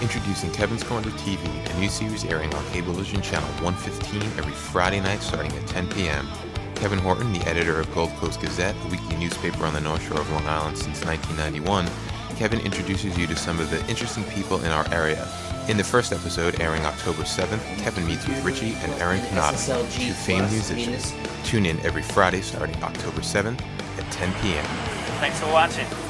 Introducing Kevin's Corner TV, a new series airing on Cablevision Channel 115 every Friday night starting at 10 p.m. Kevin Horton, the editor of Gold Coast Gazette, a weekly newspaper on the North Shore of Long Island since 1991, Kevin introduces you to some of the interesting people in our area. In the first episode, airing October 7th, Kevin meets with Richie and Aaron Kanata, two famed musicians. Tune in every Friday starting October 7th at 10 p.m. Thanks for watching.